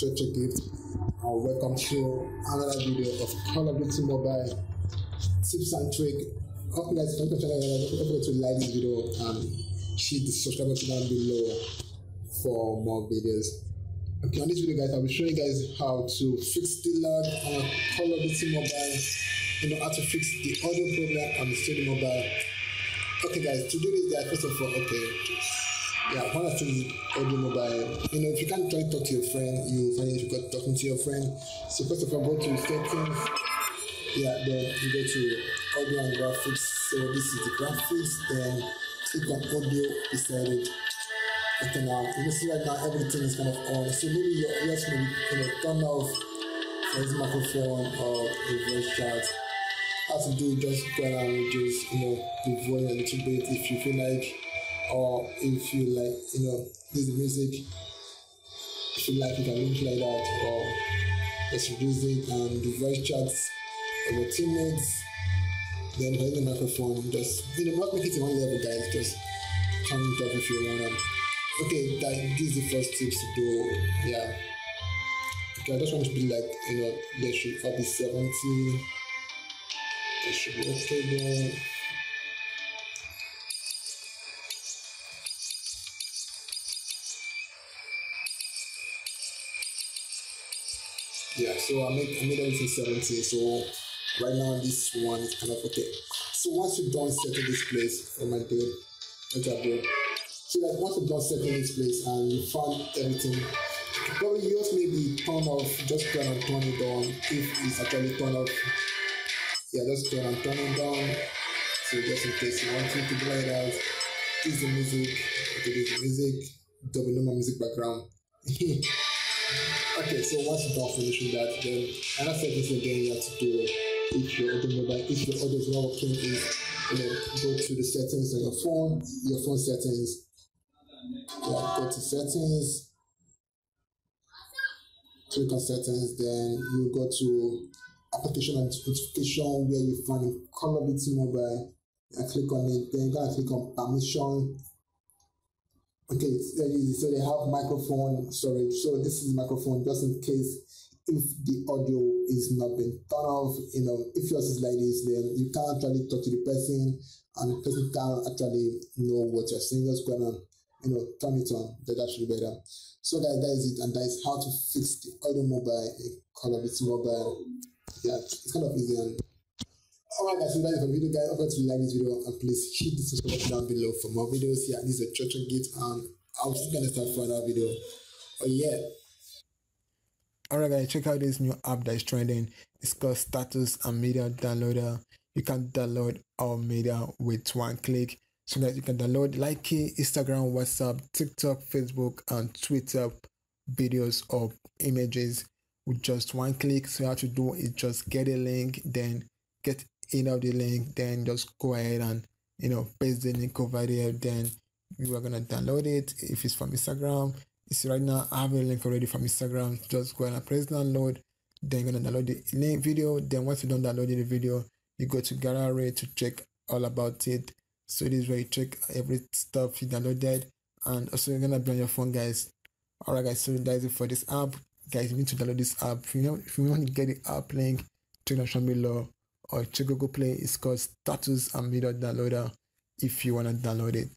Check check it. Uh, welcome to another video of Call of Duty Mobile tips and trick. Okay guys, you're don't forget to like this video and hit the subscribe button down below for more videos. Okay, on this video guys, I'll be showing you guys how to fix the lag on Call of Duty Mobile, you know how to fix the audio problem on the Studio Mobile. Okay guys, to do this guys, first of all, okay, yeah, one of the audio mobile. You know, if you can't try to talk to your friend, you find it difficult talking to your friend. So first of all, go to settings. Yeah, then you go to audio and graphics. So this is the graphics. Then click on audio beside it. Okay, now you can see right now everything is kind of on. So maybe your ears may be you know turn off this microphone or the voice chat. How to do just go and reduce you know the volume a little bit if you feel like or if you like, you know, this music, if you like, it can link like that, or just reduce it and the voice chats of your teammates. Then hold the microphone, just you know, not make it one level, guys. Just turn it off if you want. Okay, that is the first tips to do. Yeah. Okay, I just want to be like, you know, there should be 70. There should be okay yeah so i made i made everything 70 so right now this one is kind of okay. So once you're done setting this place oh my dude what I do? So like once you're done setting this place and you found everything probably yours may be turned off just turn and turn it on if it's actually turned off yeah just turn and turn it down so just in case you want it to like that this is the music. Okay this the music. Double normal music background. Okay, so once you're done finishing that, then another settings again you have to do if your audio mobile, if your audio is not working, is you know, go to the settings on your phone, your phone settings. Yeah, go to settings, click on settings, then you go to application and notification where you find Call of Duty Mobile. And click on it, then you gotta click on permission Okay, so they have microphone storage. So this is microphone just in case if the audio is not being turned off, you know, if yours is like this, then you can't actually talk to the person and the person can't actually know what you're saying, just gonna, you know, turn it on. That actually better. So that, that is it, and that is how to fix the audio mobile, Call of Duty mobile. Yeah, it's kind of easy and Alright guys, so that's it for the video guys. Hope you like this video and please hit the subscribe button down below for more videos. Yeah, this is a church gate and see you next time for another video. Oh yeah. Alright guys, check out this new app that is trending. It's called Status and Media Downloader. You can download all media with one click. So that you can download like Instagram, WhatsApp, TikTok, Facebook, and Twitter videos or images with just one click. So you have to do is just get a link, then get in of the link, then just go ahead and you know paste the link over there. Then you are gonna download it. If it's from Instagram, it's right now I have a link already from Instagram. Just go ahead and press download. Then you're gonna download the link video. Then once you don't download the video, you go to gallery to check all about it. So this is where you check every stuff you downloaded, and also you're gonna be on your phone, guys. Alright, guys. So that's it for this app, guys. You need to download this app. If you if you want to get the app link, check the description below or check Google Play. It's called Status and Media Downloader if you want to download it.